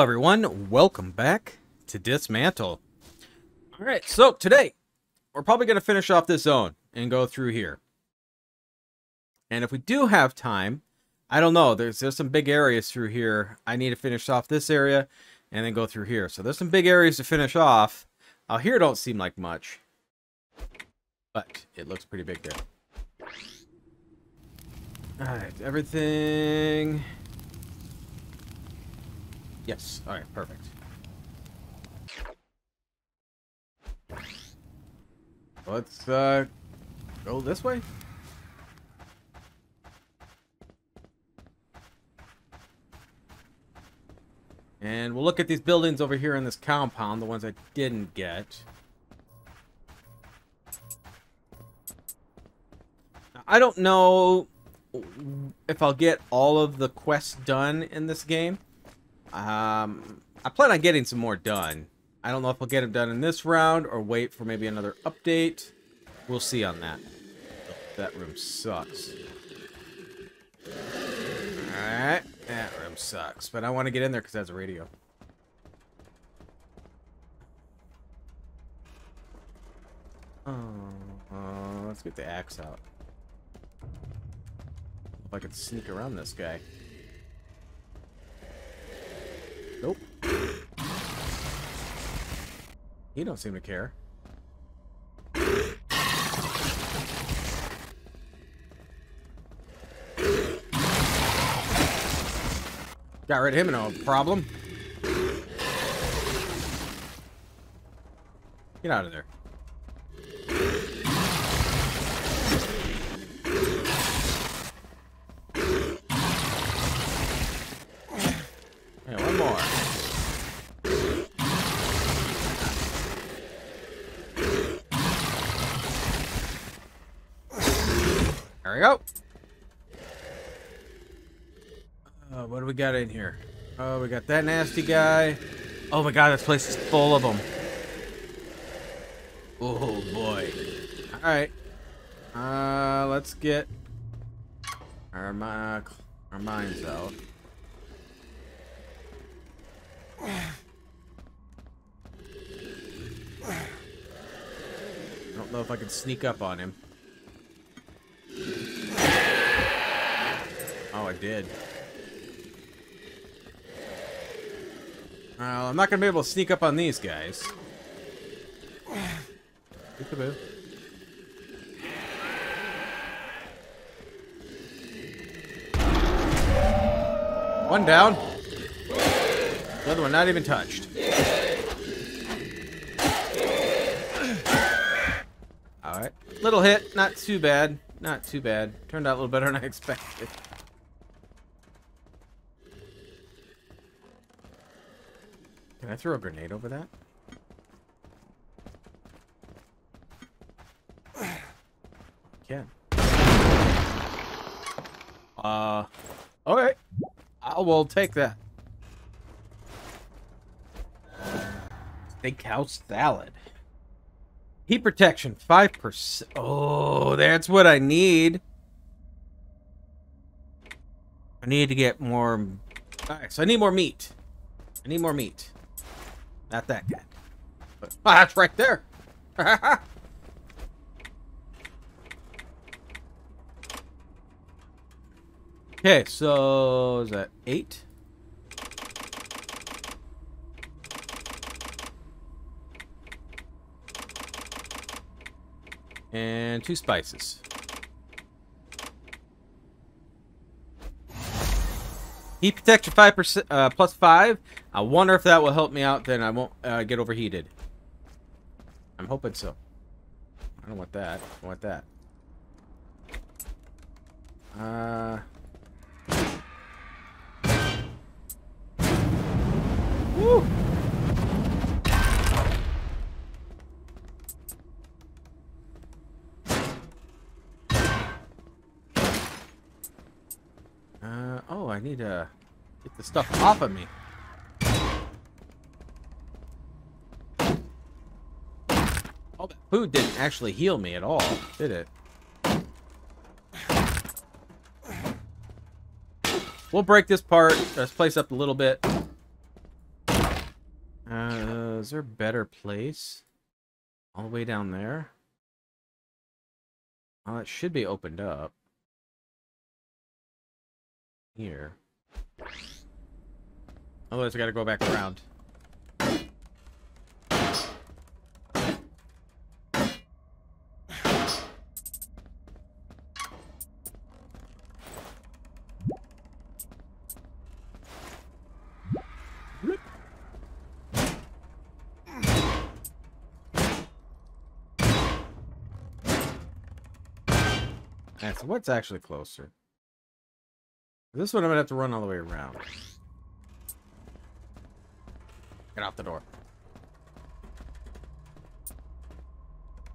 Everyone, welcome back to Dysmantle. Alright, so today, we're probably going to finish off this zone and go through here. And if we do have time, I don't know, there's, there's some big areas through here. I need to finish off this area and then go through here. So there's some big areas to finish off. Out here don't seem like much. But it looks pretty big there. Alright, everything... Yes. All right. Perfect. Let's uh, go this way. And we'll look at these buildings over here in this compound, the ones I didn't get. I don't know if I'll get all of the quests done in this game. Um, I plan on getting some more done. I don't know if I'll get them done in this round or wait for maybe another update. We'll see on that. That room sucks. Alright. That room sucks. But I want to get in there because it has a radio. Oh, uh, let's get the axe out. If I could sneak around this guy. Nope. He don't seem to care. Got rid of him, no problem. Get out of there. We go. Uh, what do we got in here? Oh, we got that nasty guy. Oh my god, this place is full of them. Oh boy. Alright. Uh, let's get our, uh, our minds out. I don't know if I can sneak up on him. Oh, I did. Well, I'm not going to be able to sneak up on these guys. One down. The other one not even touched. Alright. Little hit, not too bad. Not too bad. Turned out a little better than I expected. Can I throw a grenade over that? Can. Uh, okay. I will take that. Steakhouse salad. Heat protection, 5%. Oh, that's what I need. I need to get more... Alright, so I need more meat. I need more meat. Not that guy. But, oh, that's right there. okay, so is that eight? And two spices. Heat protection 5% uh, plus 5. I wonder if that will help me out, then I won't uh, get overheated. I'm hoping so. I don't want that. I want that. Need to get the stuff off of me. All that food didn't actually heal me at all, did it? We'll break this part, this place up a little bit. Uh, is there a better place? All the way down there? Oh, it should be opened up. Here. Otherwise, I gotta go back around. so what's actually closer? This one I'm gonna have to run all the way around. Get out the door.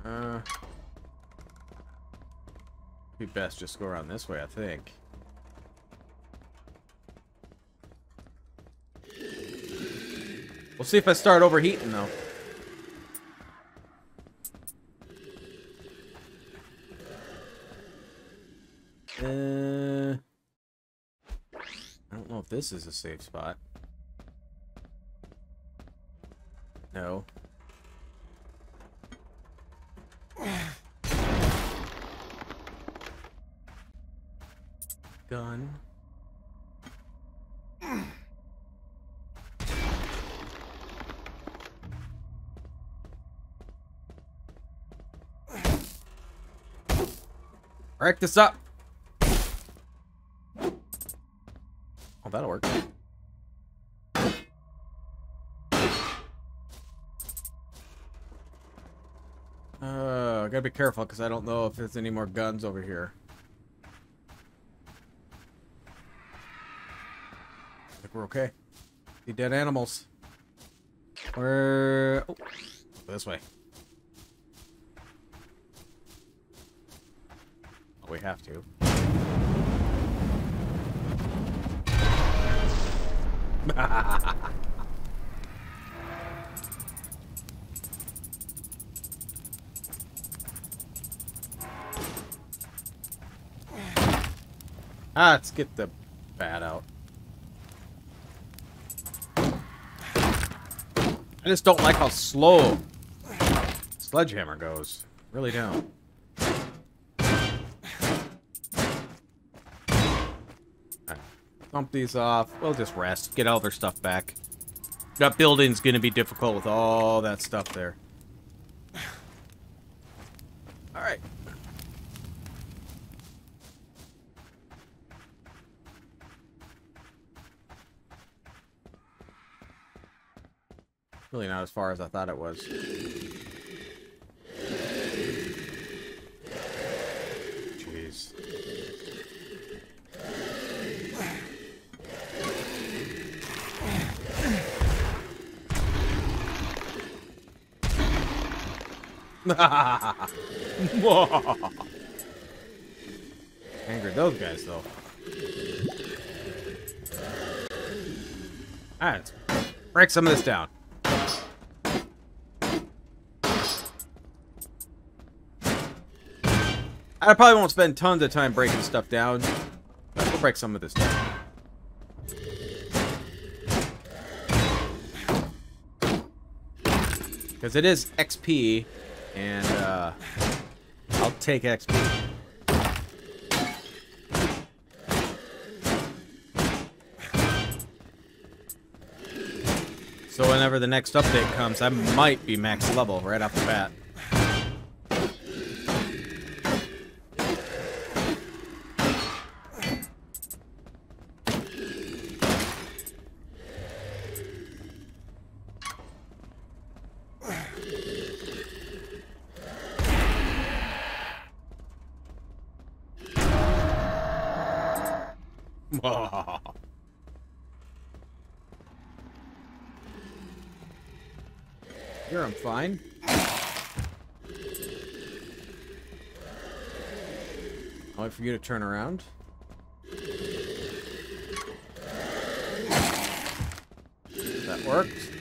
Uh, be best just go around this way, I think. We'll see if I start overheating though. Uh, I don't know if this is a safe spot. No. Gun. Break this up. That'll work. Uh, gotta be careful because I don't know if there's any more guns over here. I think we're okay. The dead animals. We're... Oh, this way. Oh, we have to. Ah, let's get the bat out. I just don't like how slow Sledgehammer goes. Really don't. Dump these off. We'll just rest. Get all their stuff back. That building's gonna be difficult with all that stuff there. Alright. Really not as far as I thought it was. Angered those guys, though. Alright, break some of this down. I probably won't spend tons of time breaking stuff down, but we'll break some of this down. Because it is XP, and uh, I'll take XP. So whenever the next update comes, I might be max level right off the bat. Here, I'm fine. I'll wait for you to turn around. That worked.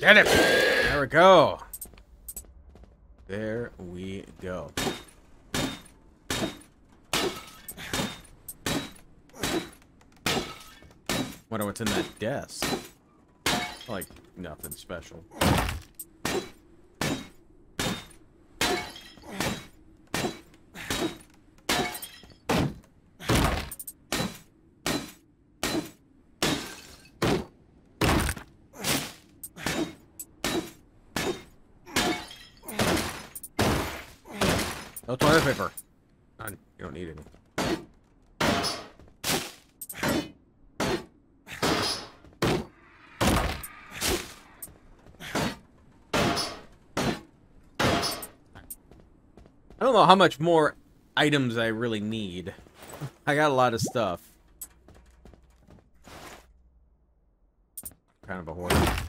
Get him! There we go. There we go. Wonder what's in that desk. Like, nothing special. No toilet paper. None. You don't need any. I don't know how much more items I really need. I got a lot of stuff. Kind of a hoarder.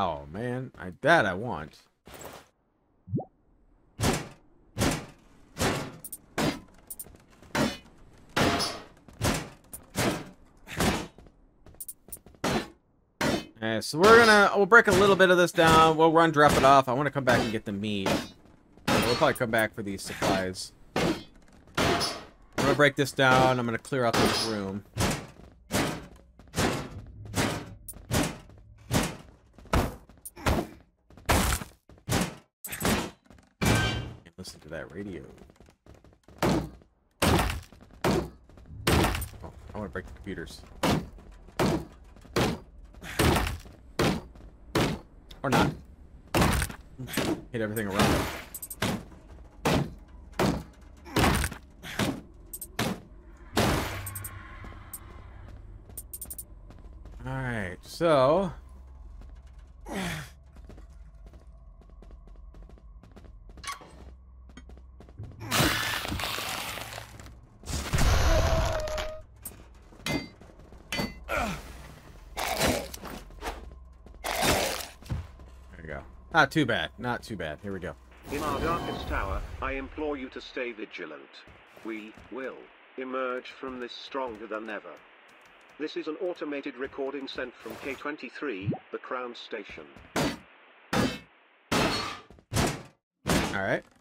Oh man, I that I want. Okay, so we're gonna we'll break a little bit of this down. We'll run, drop it off. I want to come back and get the meat. We'll probably come back for these supplies. I'm gonna break this down. I'm gonna clear out this room. Listen to that radio. Oh, I want to break the computers. Or not. Hit everything around. Alright, so... There you go. Not too bad. Not too bad. Here we go. In our darkest tower, I implore you to stay vigilant. We will emerge from this stronger than ever. This is an automated recording sent from K23, the Crown Station. Alright. Eggs.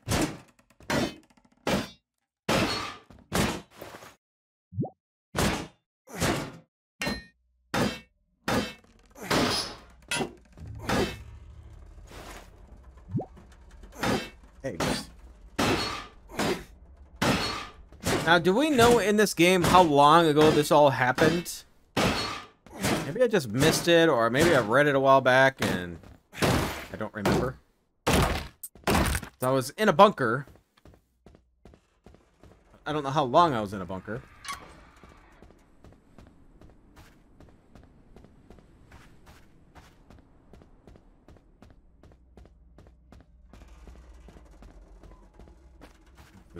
Now, do we know in this game how long ago this all happened? Maybe I just missed it, or maybe I read it a while back and I don't remember. So I was in a bunker. I don't know how long I was in a bunker.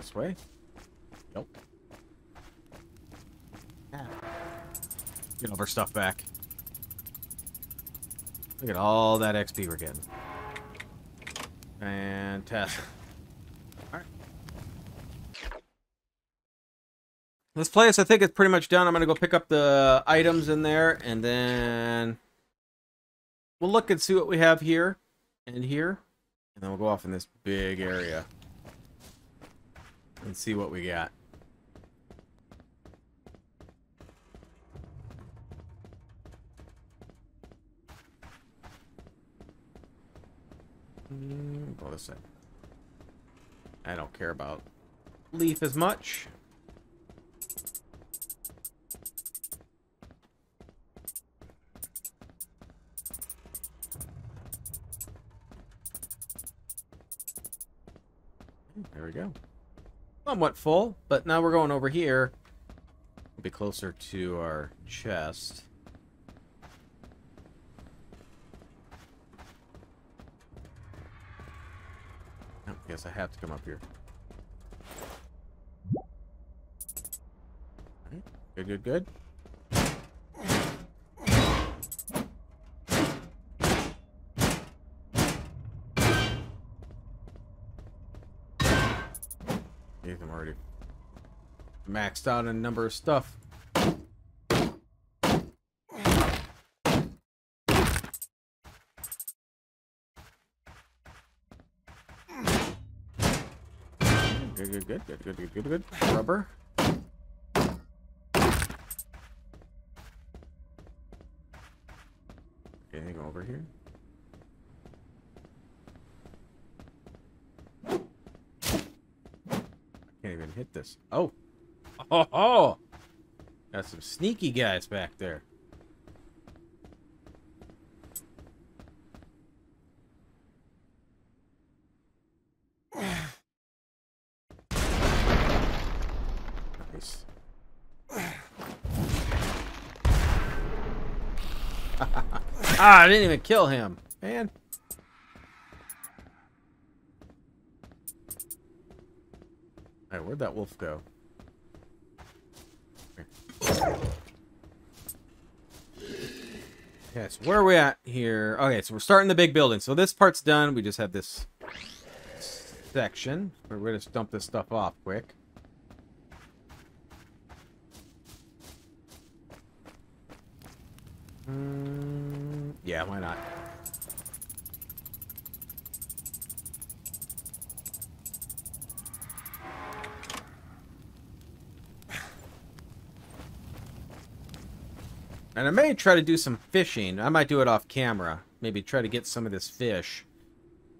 This way? Nope. Ah. Get all our stuff back. Look at all that XP we're getting. Fantastic. Alright. This place, I think, is pretty much done. I'm going to go pick up the items in there, and then we'll look and see what we have here and here. And then we'll go off in this big area and see what we got. Mm, this way. I don't care about leaf as much. There we go. Somewhat full, but now we're going over here. We'll be closer to our chest. Oh, I guess I have to come up here. Good, good, good. already maxed out a number of stuff. Good, good, good, good, good, good, good, good. Rubber. Anything over here? This. Oh. Oh, oh. Got some sneaky guys back there. Nice. ah, I didn't even kill him. Man. Alright, where'd that wolf go? Okay, so where are we at here? Okay, so we're starting the big building. So this part's done. We just have this section. We're going to dump this stuff off quick. Mm, yeah, why not? And I may try to do some fishing. I might do it off camera. Maybe try to get some of this fish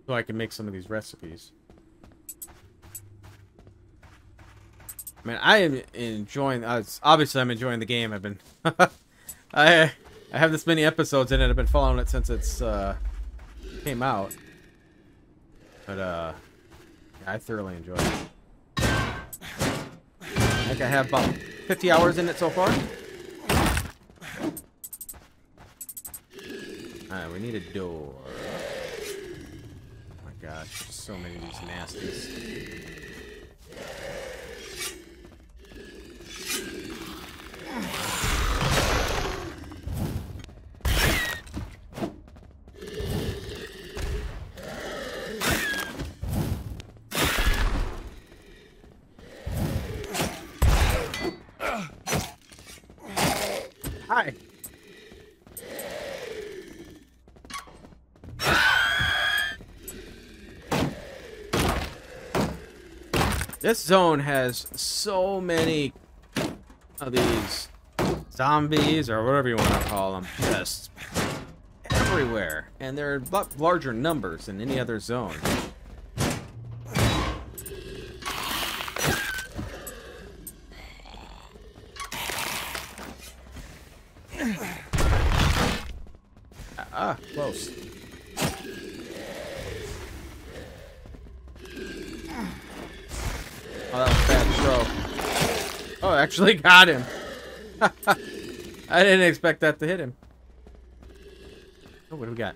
so I can make some of these recipes. I mean, I am enjoying. Uh, obviously, I'm enjoying the game. I've been, I, I have this many episodes in it. I've been following it since it's uh, came out. But uh, I thoroughly enjoy it. I think I have about 50 hours in it so far. Alright, we need a door. Oh my gosh, so many of these nasties. This zone has so many of these zombies or whatever you want to call them just everywhere. And they're larger numbers than any other zone actually got him. I didn't expect that to hit him. Oh, what do we got?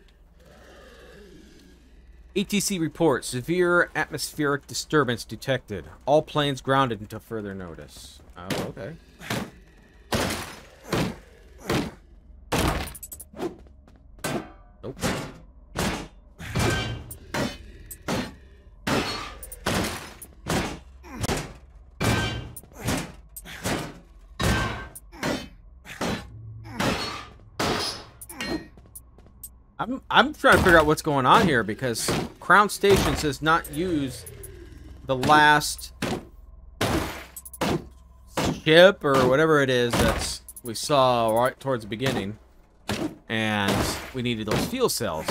ATC report. Severe atmospheric disturbance detected. All planes grounded until further notice. Oh, okay. Nope. I'm I'm trying to figure out what's going on here because Crown Station says not use the last ship or whatever it is that's we saw right towards the beginning, and we needed those fuel cells.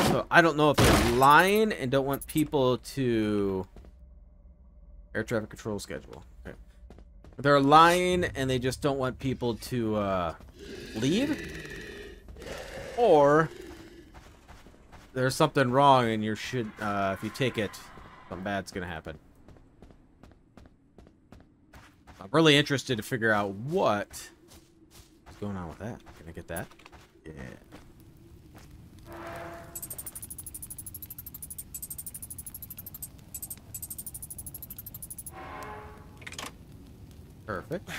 So I don't know if they're lying and don't want people to air traffic control schedule. Okay. They're lying and they just don't want people to uh, leave, or there's something wrong and you should uh, if you take it something bad's gonna happen. I'm really interested to figure out what is going on with that. Can I get that? Yeah. Perfect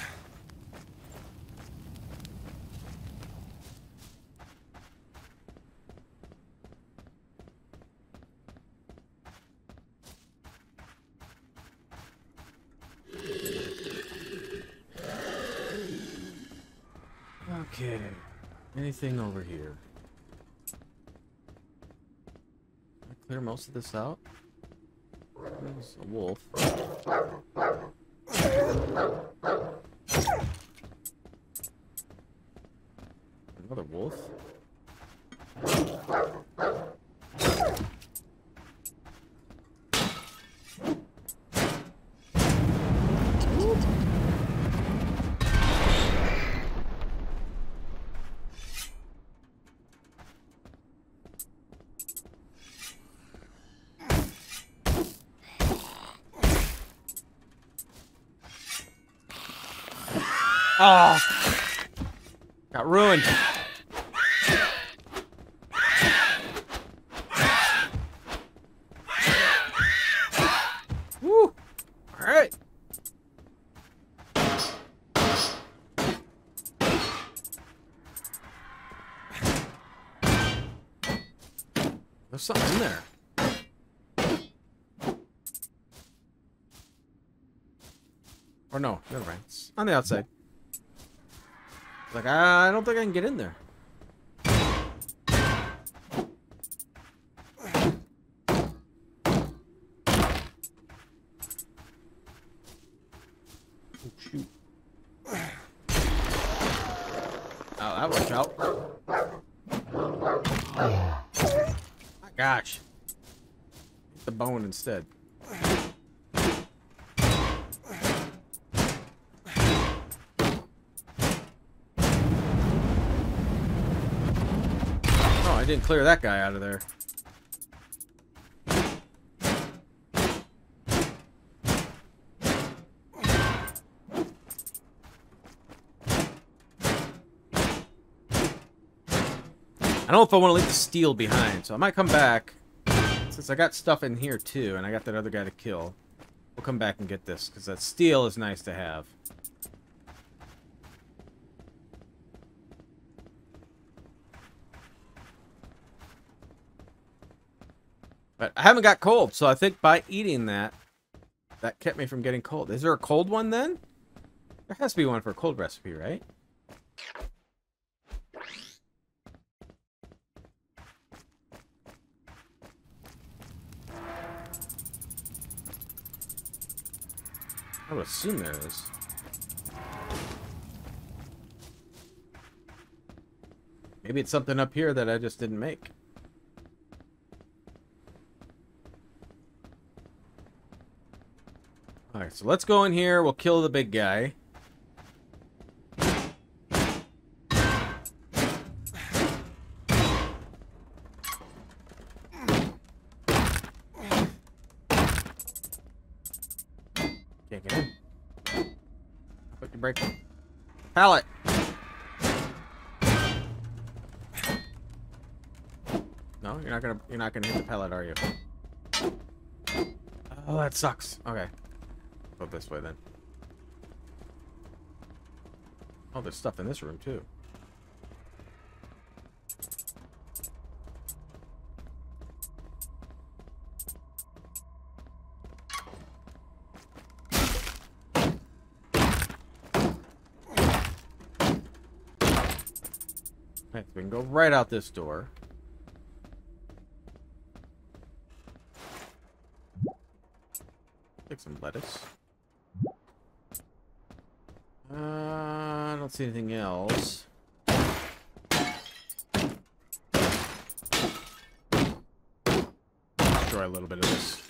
Okay. Anything over here? I clear most of this out? There's a wolf. Another wolf. Oh! Got ruined. Woo! Alright. There's something in there. Or no, never mind. It's on the outside. Like, ah, I don't think I can get in there. Oh, shoot. Oh, that worked out. Gosh. The bone instead. Didn't clear that guy out of there. I don't know if I want to leave the steel behind, so I might come back. Since I got stuff in here too, and I got that other guy to kill. We'll come back and get this, because that steel is nice to have. I haven't got cold, so I think by eating that, that kept me from getting cold. Is there a cold one then? There has to be one for a cold recipe, right? I would assume there is. Maybe it's something up here that I just didn't make. Alright, so let's go in here. We'll kill the big guy. Can't get in. Put your brake. Pallet. No, you're not gonna you're not gonna hit the pallet, are you? Oh, that sucks. Okay. Go this way then. Oh, there's stuff in this room too. Right, we can go right out this door. Take some lettuce. Uh, I don't see anything else. Destroy a little bit of this.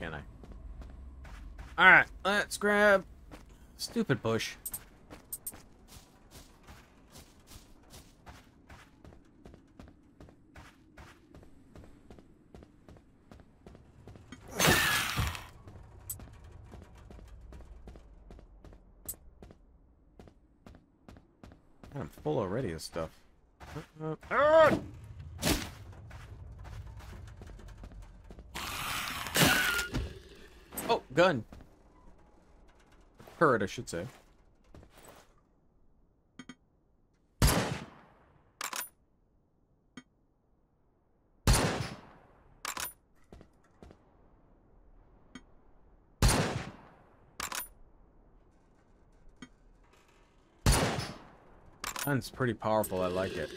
Can I? Alright, let's grab stupid bush. I'm full already of stuff. Uh, uh, ah! Gun. Turret, I should say. Gun's pretty powerful. I like it.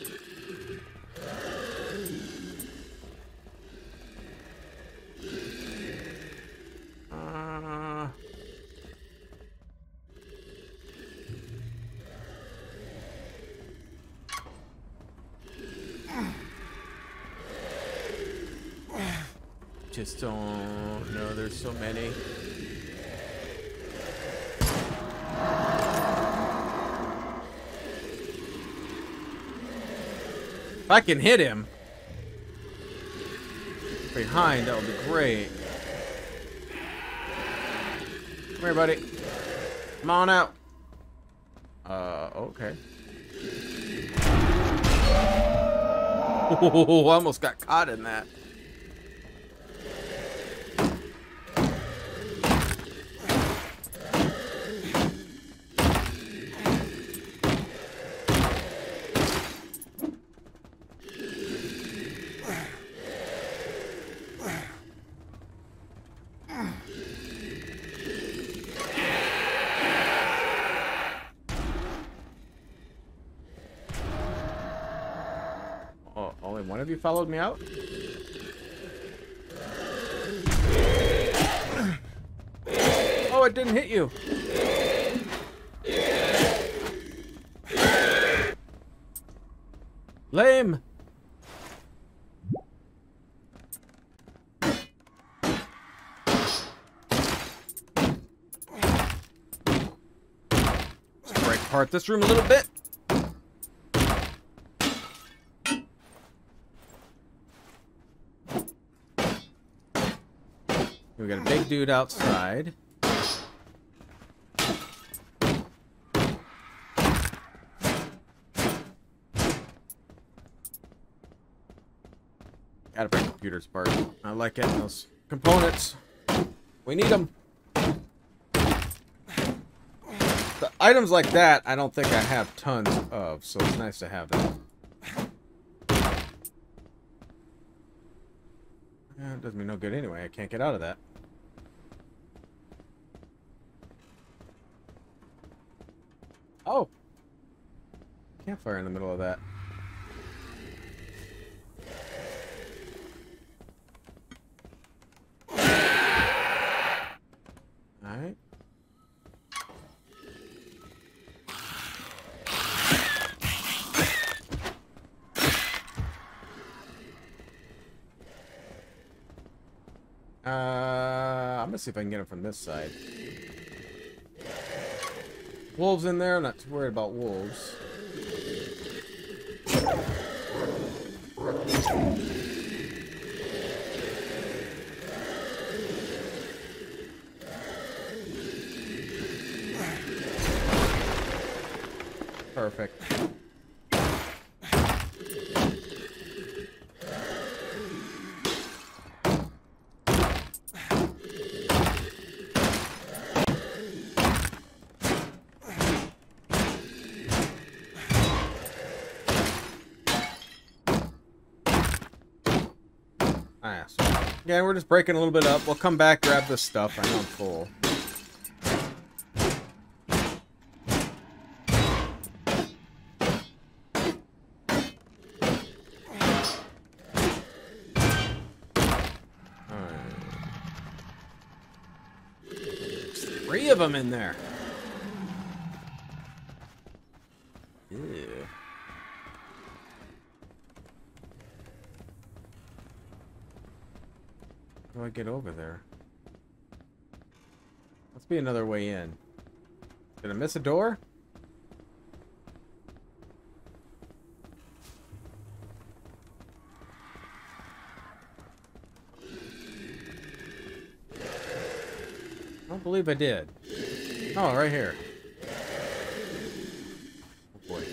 Uh, Just don't know. There's so many. If I can hit him behind, that would be great. Come here, buddy. Come on out. Uh, okay. Oh, almost got caught in that. Oh, only one of you followed me out? Oh, it didn't hit you. Lame. Let's break apart this room a little bit. We got a big dude outside. Break computers apart. I like getting those components. We need them. The items like that, I don't think I have tons of, so it's nice to have them. Yeah, it does me no good anyway. I can't get out of that. Campfire in the middle of that. Uh, I'm gonna see if I can get him from this side. Wolves in there. I'm not too worried about wolves. Perfect. Ah, so, yeah, we're just breaking a little bit up. We'll come back, grab this stuff. I know I'm full. There's three of them in there. Get over there? Must be another way in. Did I miss a door? I don't believe I did. Oh, right here. Oh boy.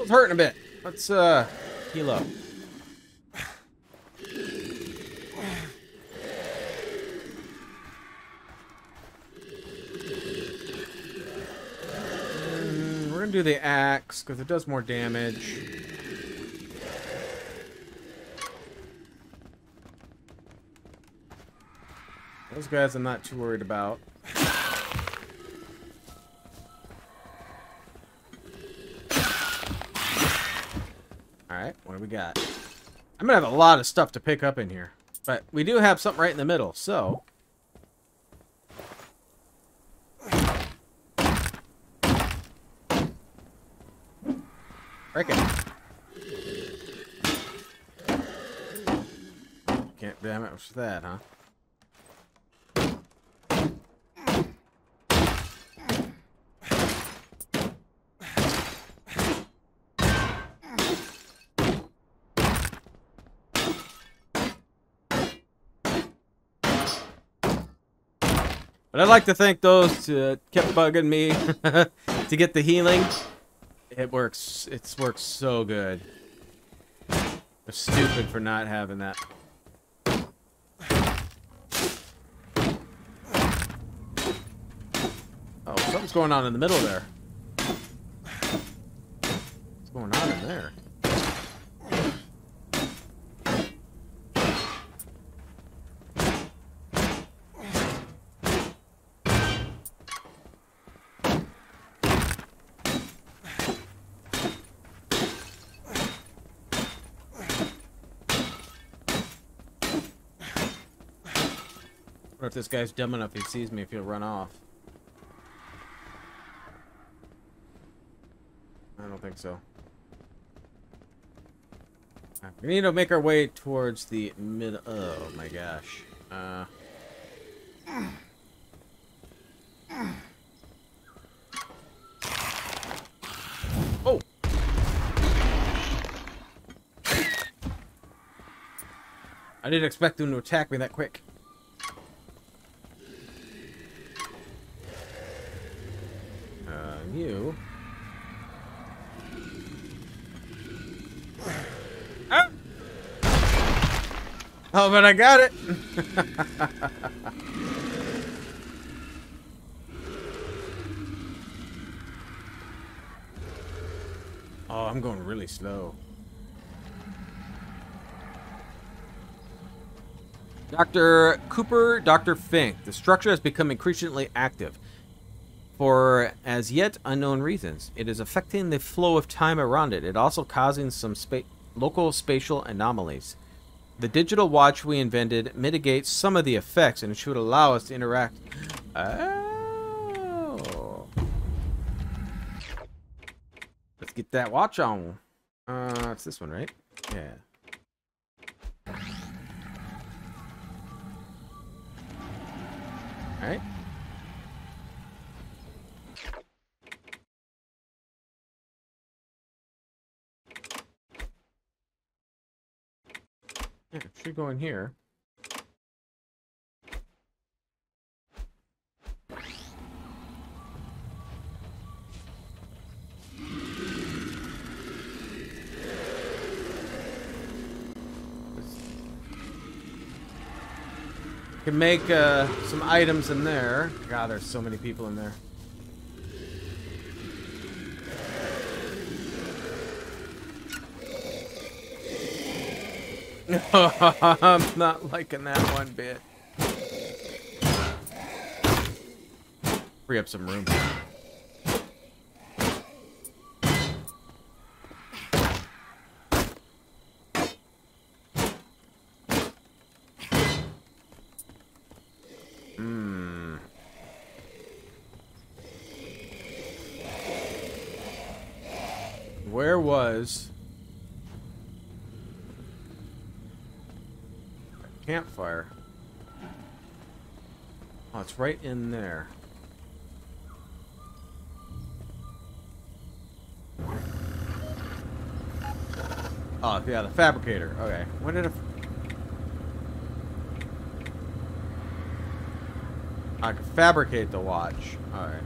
It's hurting a bit. Let's uh heal up. Mm, we're gonna do the axe because it does more damage. Those guys I'm not too worried about. I'm gonna have a lot of stuff to pick up in here. But we do have something right in the middle, so... Break it. Can't damage that, huh? But I'd like to thank those that uh, kept bugging me to get the healing. It works. It works so good. They're stupid for not having that. Oh, something's going on in the middle there. What's going on in there? If this guy's dumb enough, he sees me if he'll run off. I don't think so. We need to make our way towards the mid. Oh my gosh. Uh. Oh. I didn't expect them to attack me that quick. Uh, you. Ah! Oh, but I got it. oh, I'm going really slow. Dr. Cooper, Dr. Fink. The structure has become increasingly active for as yet unknown reasons. It is affecting the flow of time around it. It also causing some spa- local spatial anomalies. The digital watch we invented mitigates some of the effects and it should allow us to interact. Oh. Let's get that watch on. Uh, it's this one, right? Yeah. All right. Should go in here. Can make uh, some items in there. God, there's so many people in there. I'm not liking that one bit. Free up some room. Hmm. Where was campfire? Oh, it's right in there. Oh, yeah, the fabricator. Okay. When did it... I can fabricate the watch. Alright.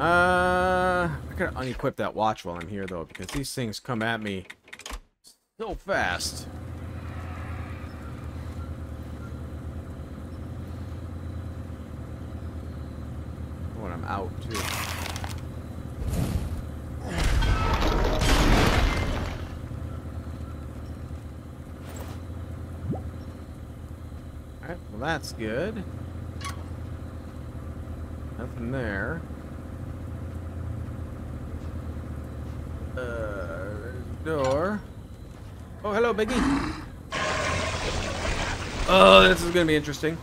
Uh, I gotta unequip that watch while I'm here, though, because these things come at me so fast. Oh, when I'm out, too. Alright, well that's good. Nothing there. Uh, door. Oh, hello, Biggie. Oh, this is gonna be interesting.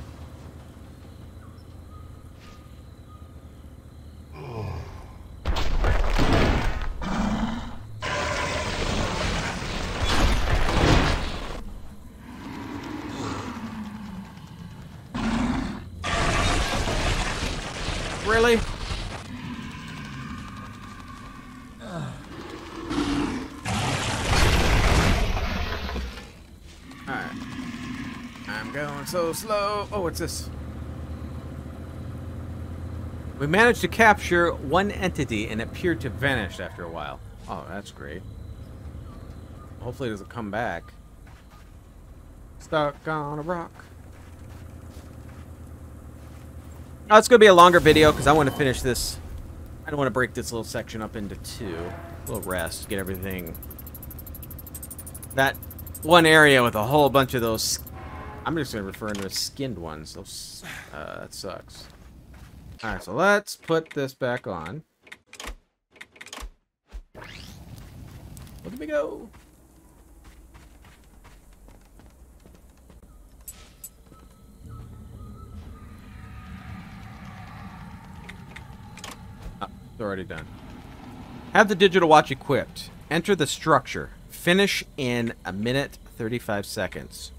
Really? Alright. I'm going so slow. Oh, what's this? We managed to capture one entity and appeared to vanish after a while. Oh, that's great. Hopefully it doesn't come back. Stuck on a rock. Oh, it's going to be a longer video because I want to finish this. I don't want to break this little section up into two. A little rest, get everything. That one area with a whole bunch of those. I'm just going to refer to as skinned ones. Those, uh, that sucks. Alright, so let's put this back on. Look at me go. Ah, it's already done. Have the digital watch equipped. Enter the structure. Finish in a minute 35 seconds.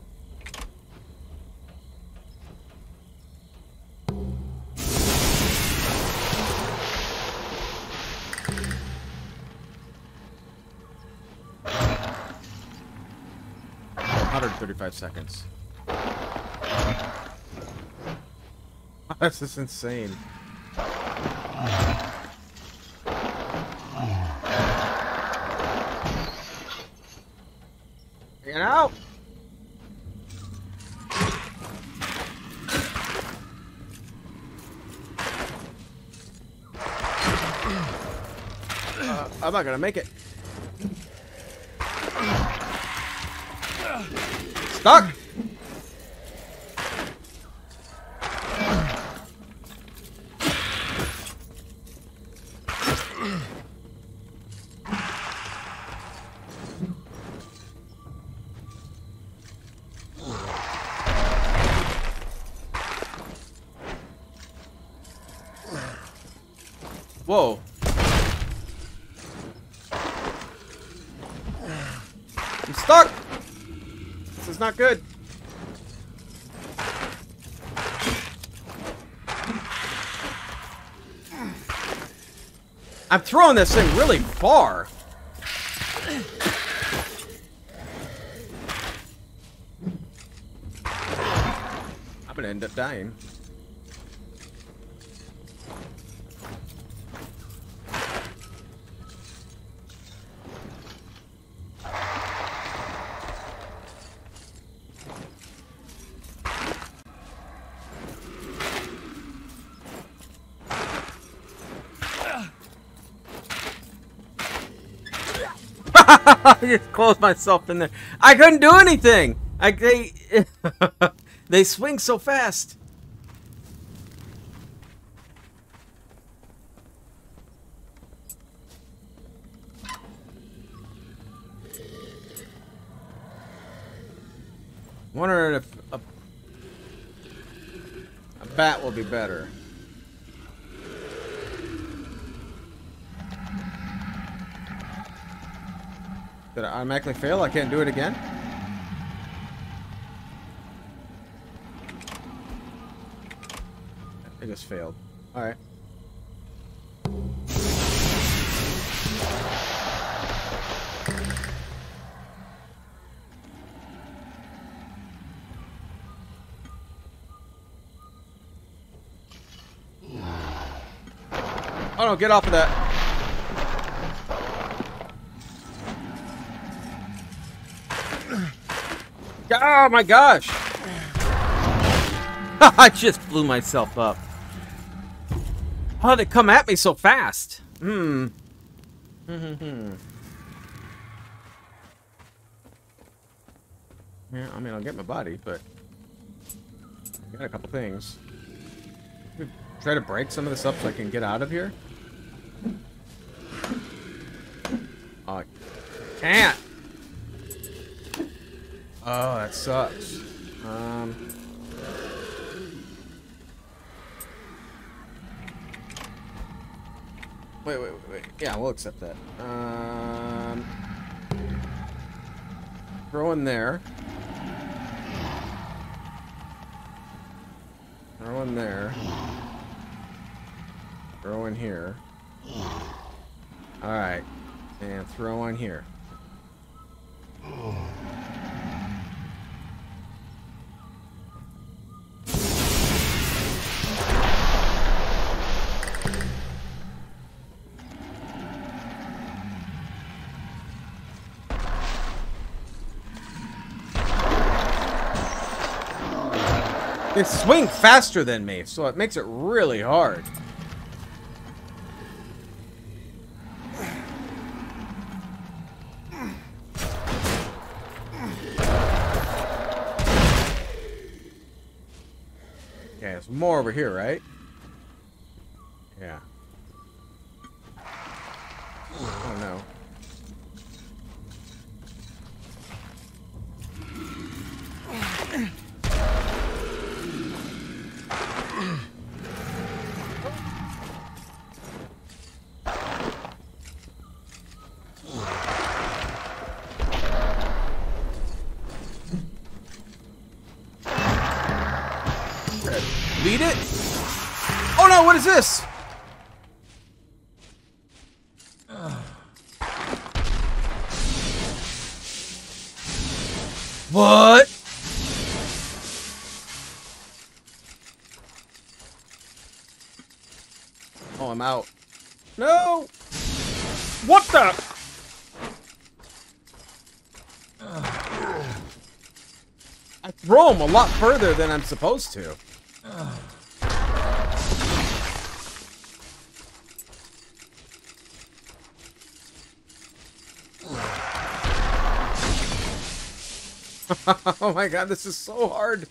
Hundred thirty-five seconds. This is insane. Get out! Uh, I'm not gonna make it. Stuck! Whoa. I'm stuck! This is not good. I'm throwing this thing really far. I'm gonna end up dying. I just closed myself in there. I couldn't do anything. I they they swing so fast. Wondering if a, a bat will be better. Did I automatically fail? I can't do it again? I just failed. Alright. Oh no, get off of that. Oh my gosh! I just blew myself up. How did it come at me so fast? Hmm. Hmm. Hmm. Yeah, I mean, I'll get my body, but I got a couple things. Try to break some of this up so I can get out of here. I can't. Oh, that sucks. Um. Wait, wait, wait, wait. Yeah, we'll accept that. Um. Throw in there. Throw in there. Throw in here. Alright. And throw on here. They swing faster than me, so it makes it really hard. Okay, there's more over here, right? Lot further than I'm supposed to. oh my god, this is so hard.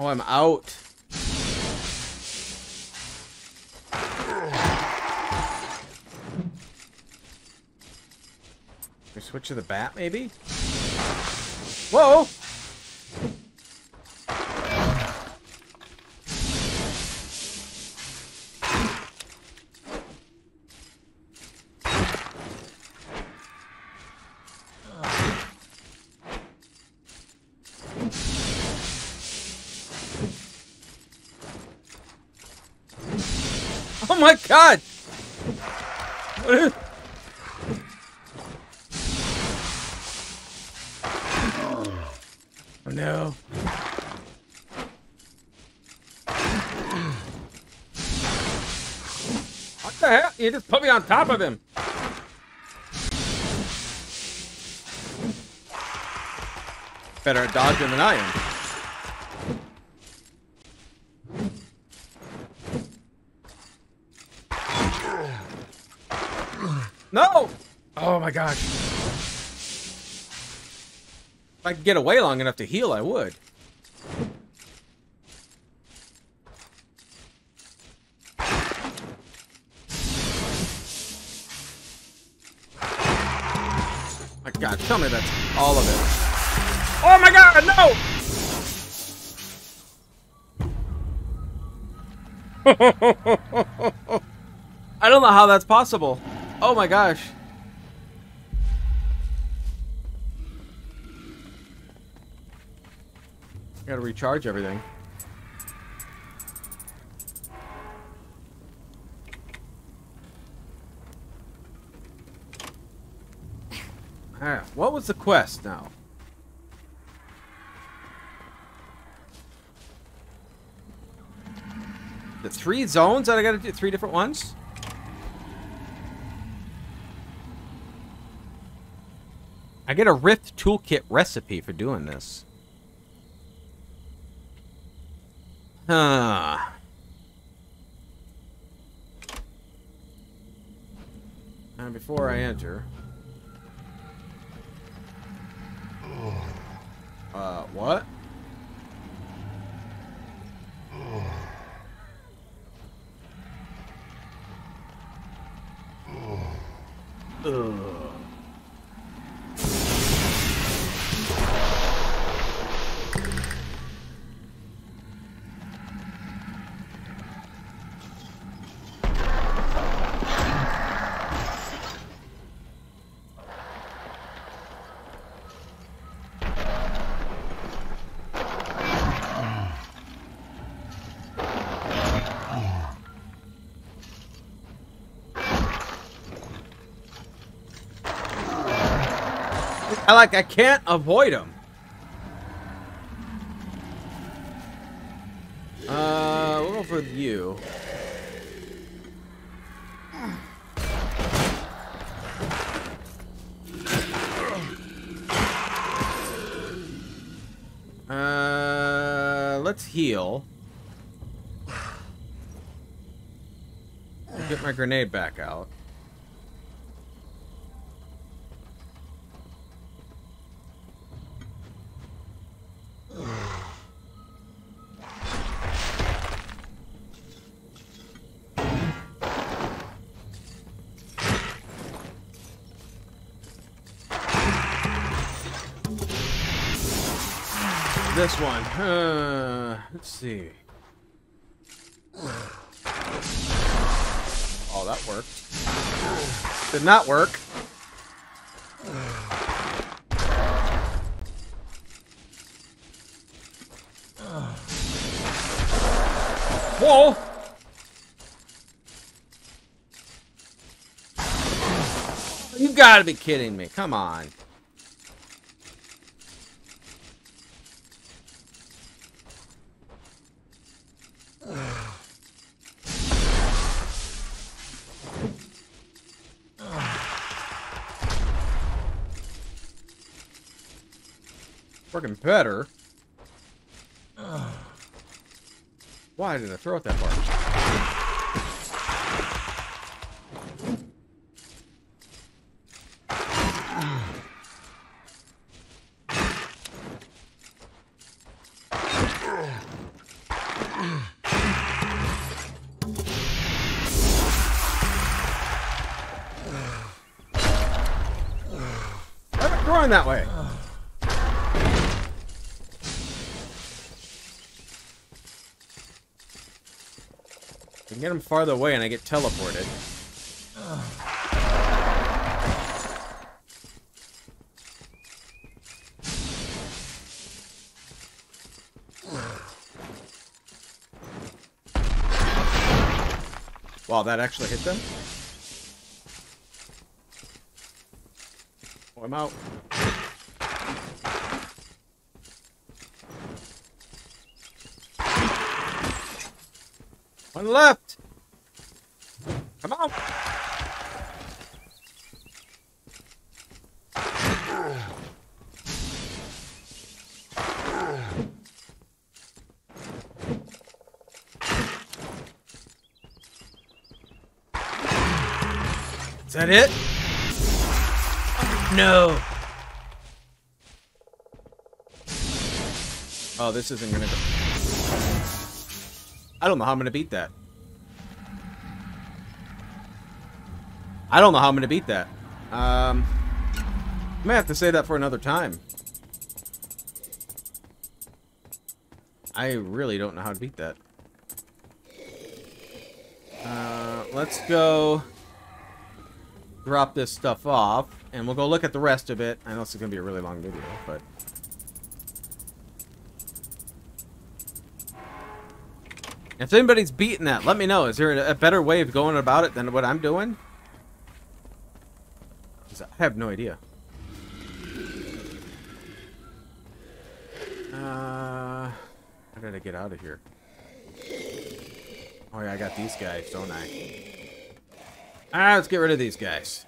Oh, I'm out. Switch to the bat, maybe? Whoa! Oh my god Oh no. What You just put me on top of him. Better at dodging than I am. No! Oh my gosh. If I could get away long enough to heal, I would. Tell me that's all of it. Oh my god, no! I don't know how that's possible. Oh my gosh. I Gotta recharge everything. What was the quest now? The three zones that I gotta do? Three different ones? I get a Rift Toolkit recipe for doing this. Huh. And before I enter... Uh, what? Ugh. I like I can't avoid them. Uh, we'll go for you. Uh, let's heal. Get my grenade back out. Uh, let's see. Oh, that worked. Did not work. Whoa! You gotta be kidding me. Come on. Working better. Why did I throw it that far? That way? I get him farther away and I get teleported. Wow, that actually hit them? Oh, I'm out. One left. Come on. Is that it? No. Oh, this isn't gonna go. I don't know how I'm gonna beat that. I don't know how I'm gonna beat that. Um, I may have to say that for another time. I really don't know how to beat that. Uh, let's go drop this stuff off, and we'll go look at the rest of it. I know this is going to be a really long video, but... If anybody's beating that, let me know. Is there a better way of going about it than what I'm doing? I have no idea. Uh, how did I get out of here? Oh yeah, I got these guys, don't I? Ah, let's get rid of these guys.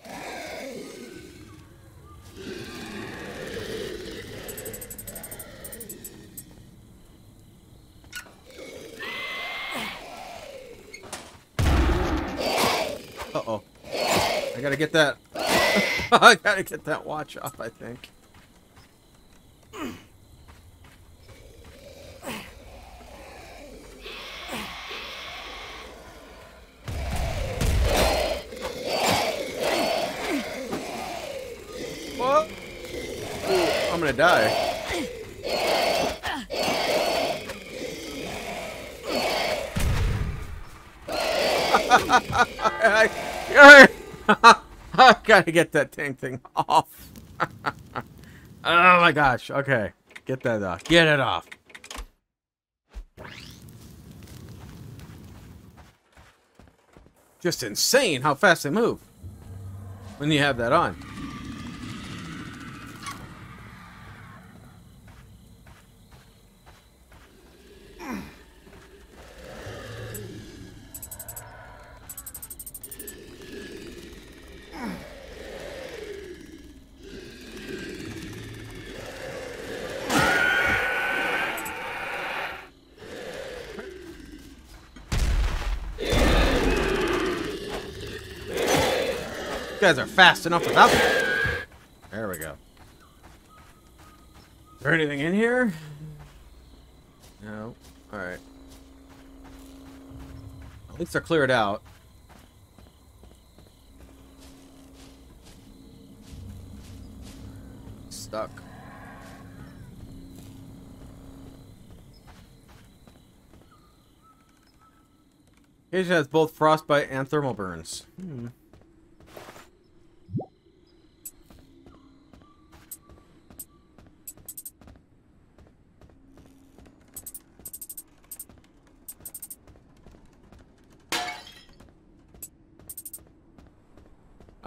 Uh-oh. I gotta get that... I gotta get that watch off, I think. What? Ooh, I'm gonna die. I, gotta get that tank thing off. oh my gosh. Okay. Get that off. Get it off. Just insane how fast they move when you have that on. Guys are fast enough without me. There we go. Is there anything in here? No. Alright. At least they're cleared out. Stuck. Cage has both frostbite and thermal burns. Hmm.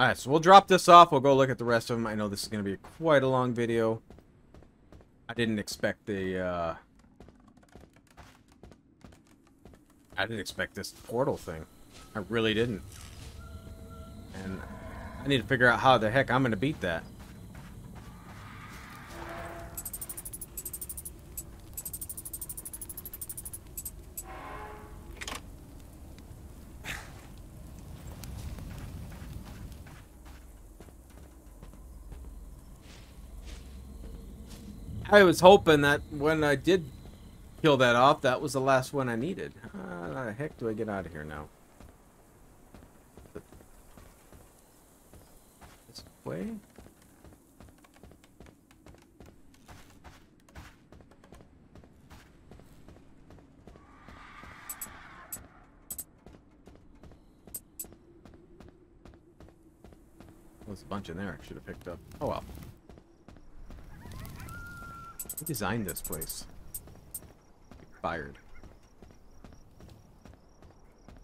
Alright, so we'll drop this off. We'll go look at the rest of them. I know this is going to be quite a long video. I didn't expect the, uh... I didn't expect this portal thing. I really didn't. And I need to figure out how the heck I'm going to beat that. I was hoping that when I did kill that off, that was the last one I needed. How the heck do I get out of here now? This way? There's a bunch in there I should have picked up. Oh well. Who designed this place? Fired.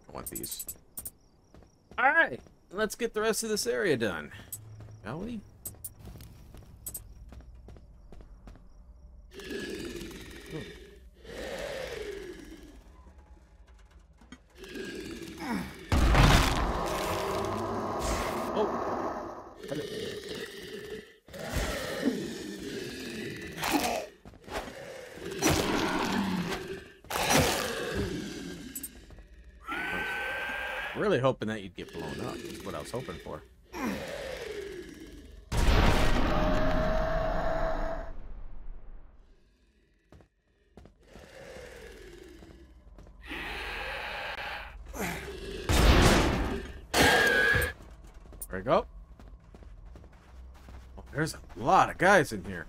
I want these. Alright, let's get the rest of this area done. Shall we? Really hoping that you'd get blown up. Is what I was hoping for. There we go. Oh, there's a lot of guys in here.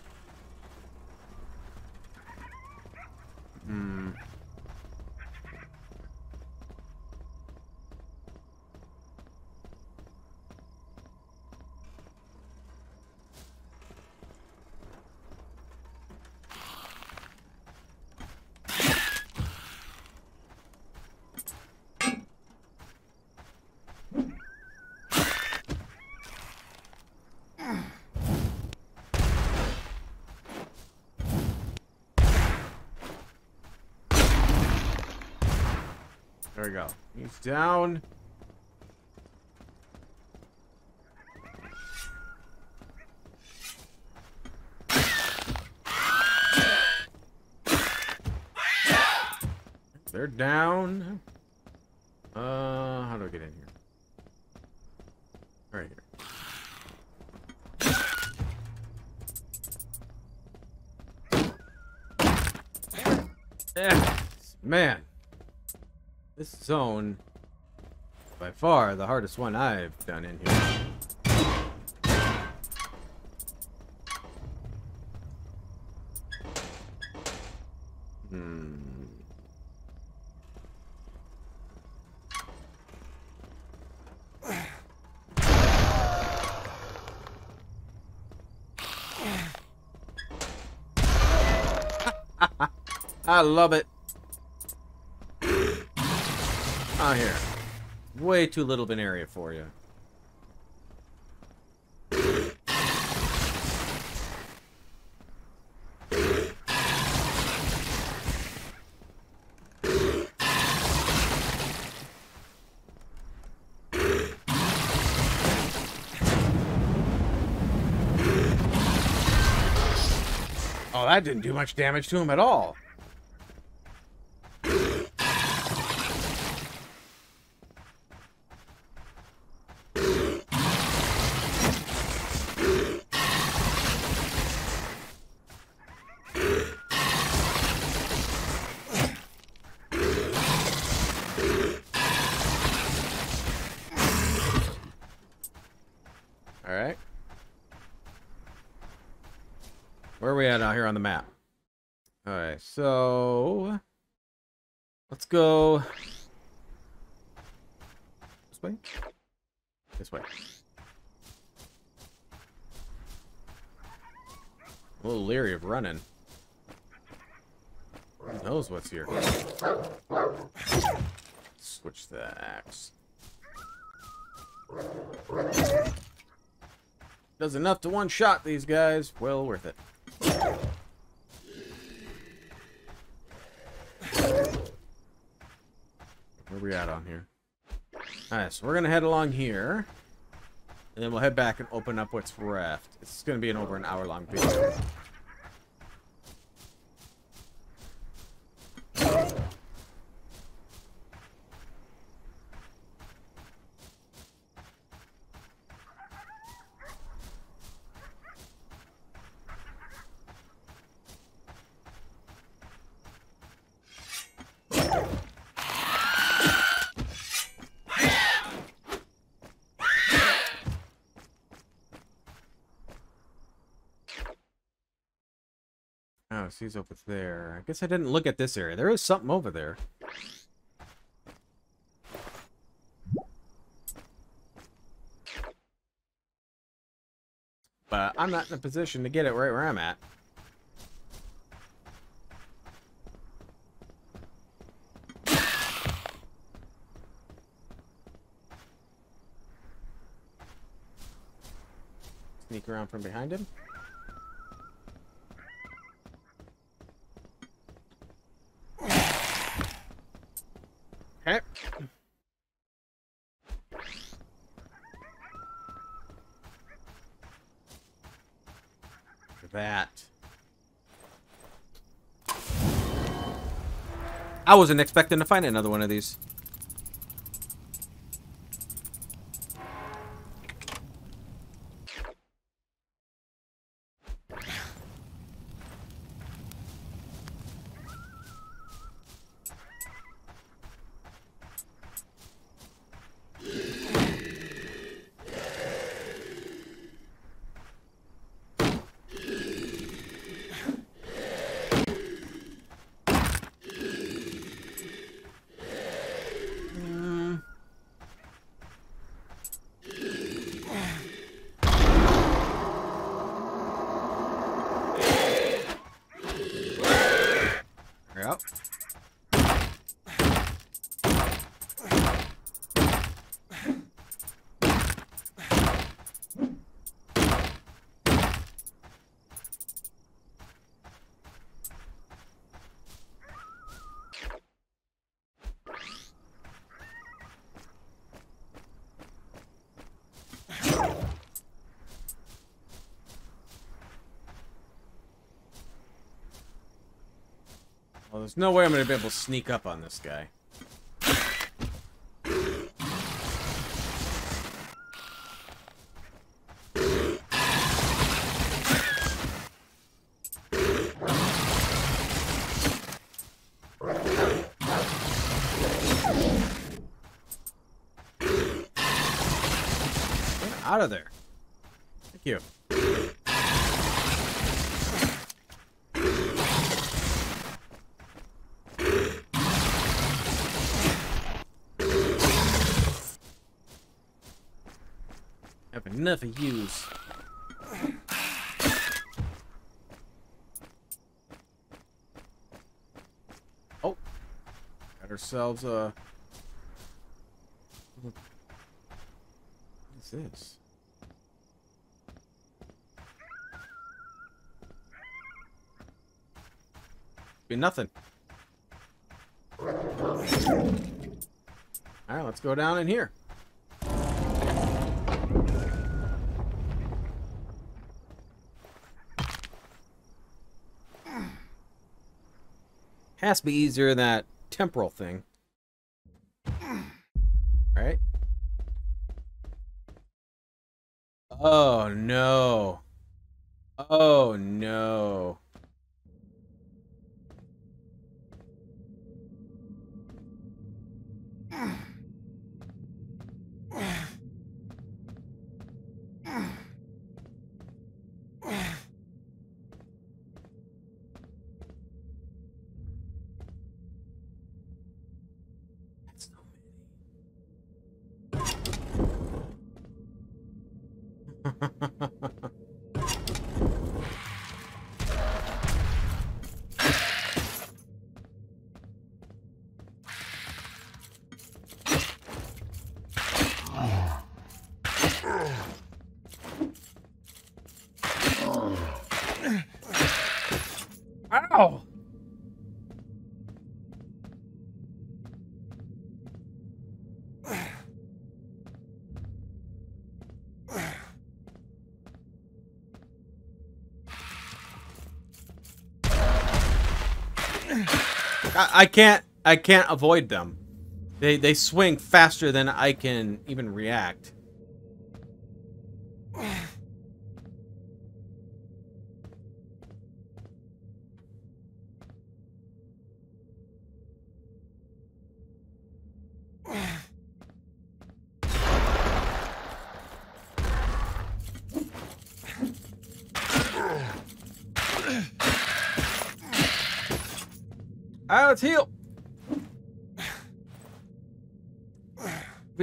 There we go. He's down. They're down. Uh, how do I get in here? Zone, by far, the hardest one I've done in here. Hmm. I love it. Ah, here. Way too little of an area for you. Oh, that didn't do much damage to him at all. All right. Where are we at out here on the map? All right, so let's go this way. This way. A little leery of running. Who knows what's here? Switch the axe. Does enough to one shot these guys. Well worth it. Where we at on here? Alright, so we're gonna head along here. And then we'll head back and open up what's left. It's gonna be an over an hour long video. Sees over there. I guess I didn't look at this area. There is something over there. But I'm not in a position to get it right where I'm at. Sneak around from behind him. Okay. That. I wasn't expecting to find another one of these. There's no way I'm going to be able to sneak up on this guy. Get out of there. Thank you. Enough of. Oh, got ourselves a. What is this? Be nothing. Alright, let's go down in here. Has to be easier than that temporal thing. Alright. Oh no. Ha ha ha ha. I, I can't I can't avoid them. They they swing faster than I can even react.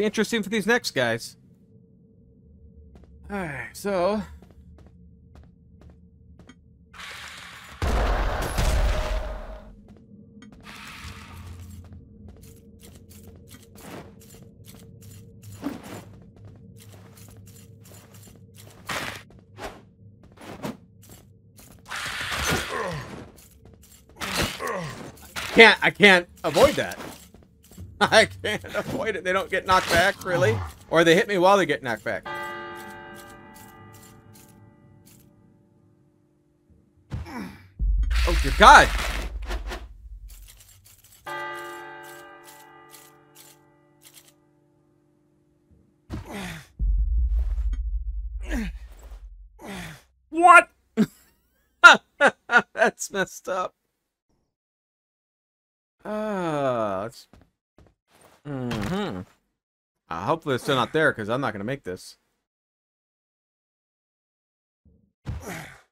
Interesting for these next guys. Alright, so. Can't I can't avoid that. I can't avoid it. They don't get knocked back, really. Or they hit me while they get knocked back. Oh, dear God. What? That's messed up. Ah, let's. Mm-hmm. Uh, hopefully it's still not there because I'm not gonna make this.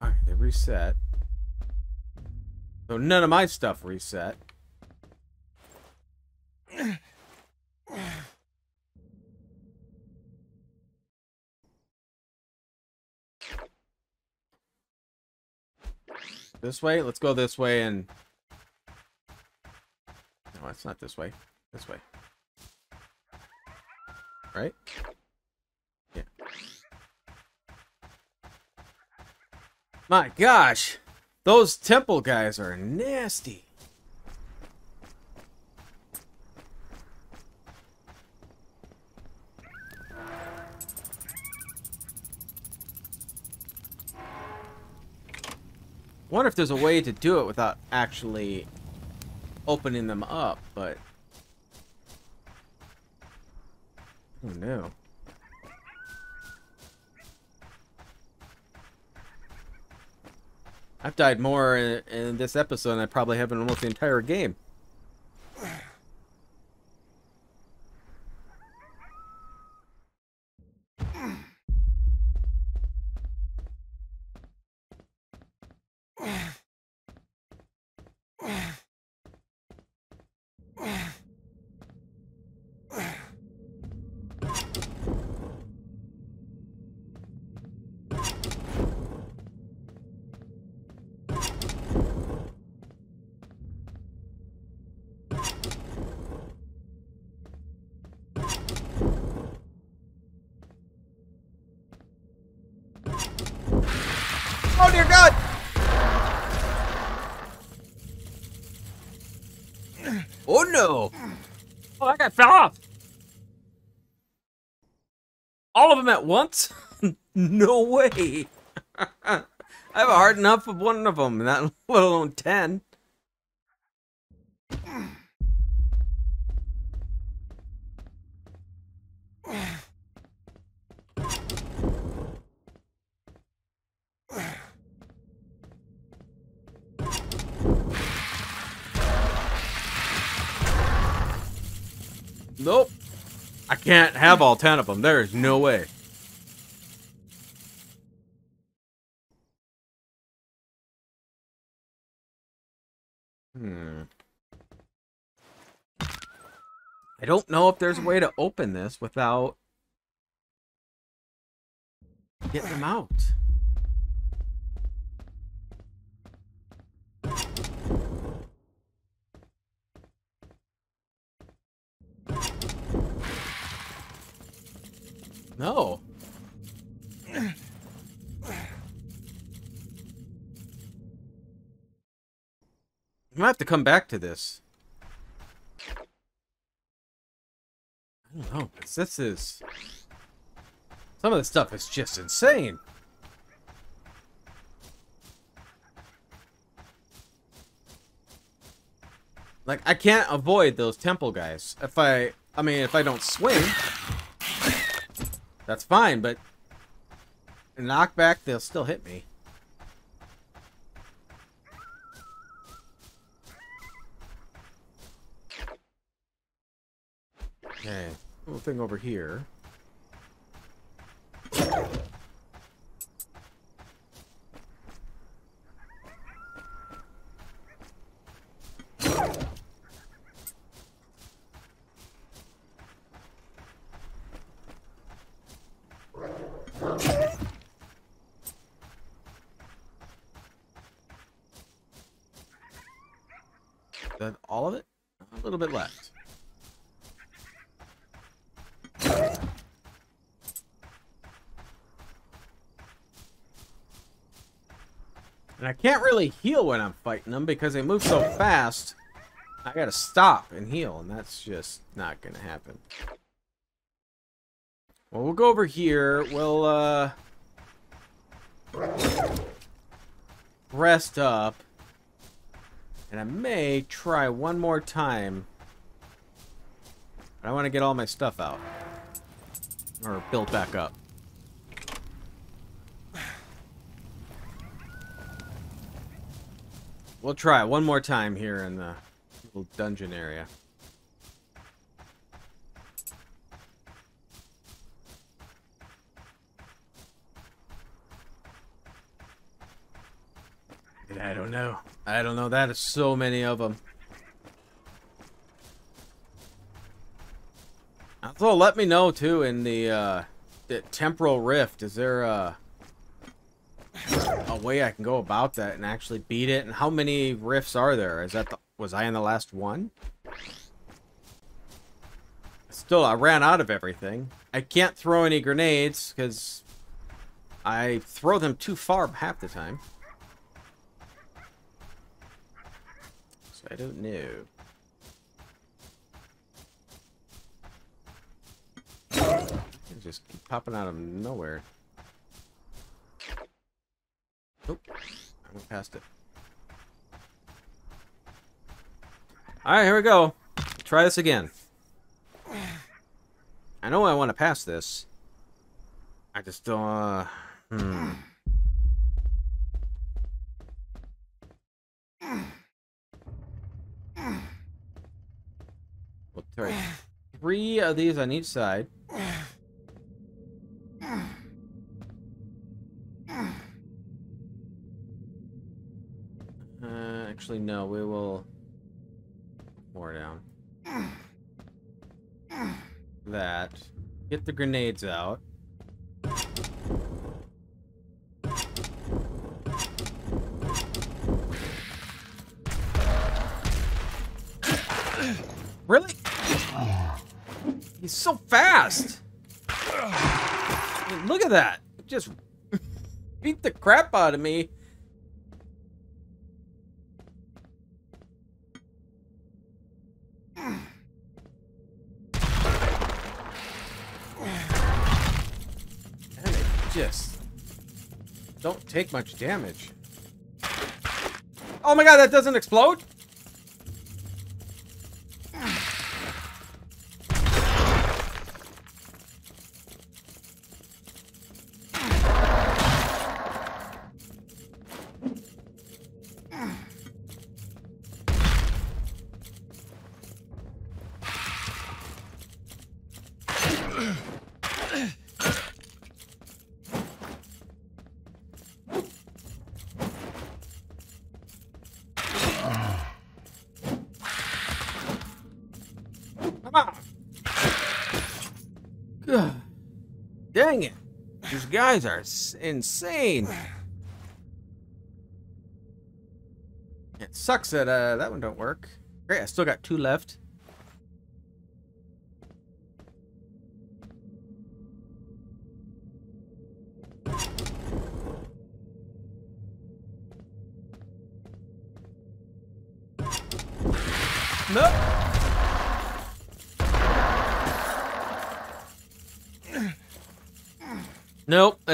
Alright, they reset. So none of my stuff reset. This way? Let's go this way and... No, it's not this way. This way. Right? Yeah. My gosh! Those temple guys are nasty. wonder if there's a way to do it without actually opening them up, but... Oh no. I've died more in, this episode than I probably have in almost the entire game. Oh dear God! Oh no! Oh, that guy fell off! All of them once? no way! I have a hard enough of one of them, not let alone ten. Nope. I can't have all ten of them. There is no way. Hmm. I don't know if there's a way to open this without getting them out. No. I'm gonna have to come back to this. I don't know, 'cause this is... Some of the stuff is just insane. Like, I can't avoid those temple guys. If I... I mean, if I don't swing... That's fine, but... Knockback, they'll still hit me. Okay, little thing over here. That all of it? A little bit left. Heal when I'm fighting them because they move so fast. I gotta stop and heal, and that's just not gonna happen. Well, we'll go over here. We'll, uh... Rest up. And I may try one more time. But I want to get all my stuff out. Or build back up. We'll try it one more time here in the little dungeon area. I don't know. I don't know. That is so many of them. Also, let me know too in the uh, the temporal rift. Is there a a way I can go about that and actually beat it? And how many rifts are there? Is that the, was I in the last one? Still, I ran out of everything. I can't throw any grenades because I throw them too far half the time. So I don't know. Just keep popping out of nowhere. Nope. I went past it. Alright, here we go. Try this again. I know I want to pass this. I just don't... Uh, hmm. We'll three of these on each side. Actually, no. We will more down. That. Get the grenades out. Really? He's so fast. I mean, look at that. Just beat the crap out of me. Just don't take much damage. Oh my god, that doesn't explode? Guys are insane. It sucks that uh, that one don't work. Great, I still got two left.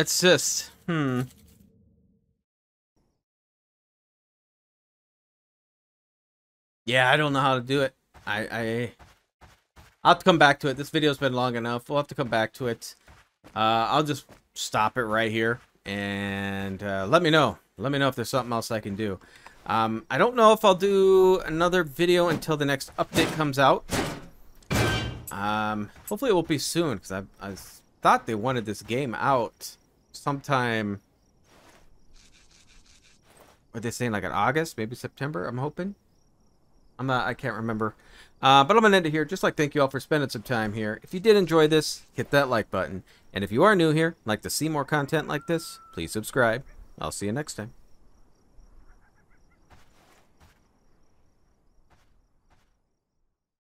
It's just hmm. Yeah, I don't know how to do it. I I I'll have to come back to it. This video's been long enough. We'll have to come back to it. Uh, I'll just stop it right here and uh, let me know. Let me know if there's something else I can do. Um, I don't know if I'll do another video until the next update comes out. Um, hopefully it will be soon because I, I thought they wanted this game out sometime. What they saying like in August, maybe September? I'm hoping. I'm not. I can't remember. Uh, but I'm gonna end it here. Just like thank you all for spending some time here. If you did enjoy this, hit that like button. And if you are new here, like to see more content like this, please subscribe. I'll see you next time.